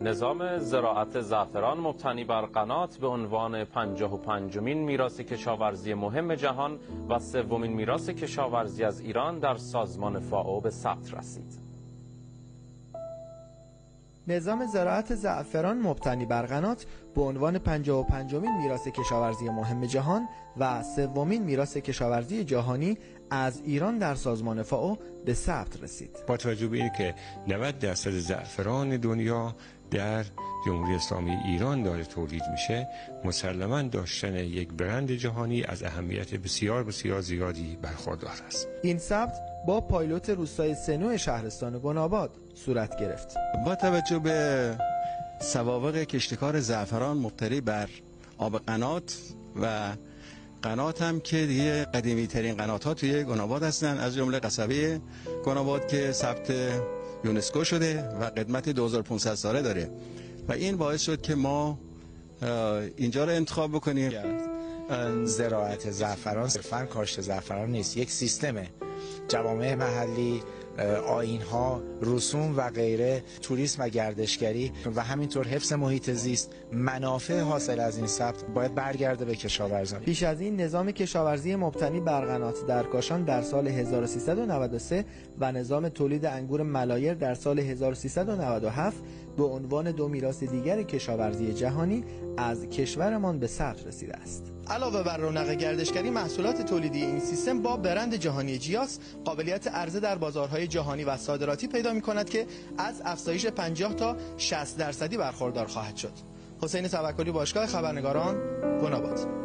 نظام زراعت زعفران مبتنی بر قنات به عنوان پنجاه و پنجمین میراث کشاورزی مهم جهان و سومین میراث کشاورزی از ایران در سازمان فائو به ثبت رسید. نظام زراعت زعفران مبتنی بر قنات به عنوان 55 مین میراث کشاورزی مهم جهان و سومین میراث کشاورزی جهانی از ایران در سازمان فائو به ثبت رسید. با توجه به اینکه 90 درصد زعفران دنیا در جمهوری اسلامی ایران داره تولید میشه مسلما داشتن یک برند جهانی از اهمیت بسیار بسیار زیادی برخوردار است. این ثبت با پایلوت روستای سنو شهرستان گناباد صورت گرفت. با توجه به سوابق کشتکار زعفران مبتنی بر آب قنات و قنات هم که دیگه قدیمی ترین قنات ها توی گناباد هستن از جمله قصبه گناباد که ثبت یونسکو شده و قدمت 2500 ساله داره. و این باعث شد که ما اینجا رو انتخاب بکنیم. زراعت زعفران صرفا کاشت زعفران نیست یک سیستمه. جوامع محلی آین ها رسوم و غیره توریسم و گردشگری و همینطور حفظ محیط زیست. منافع حاصل از این ثبت باید برگرده به کشاورزان. پیش از این نظام کشاورزی مبتنی بر قنات در کاشان در سال 1393 و نظام تولید انگور ملایر در سال 1397 به عنوان دو میراث دیگر کشاورزی جهانی از کشورمان به ثبت رسیده است. علاوه بر رونق گردشگری محصولات تولیدی این سیستم با برند جهانی جیاس قابلیت عرضه در بازارهای جهانی و صادراتی پیدا می کند که از افزایش 50 تا 60 درصدی برخوردار خواهد شد. حسین توکلی باشگاه خبرنگاران گناباد.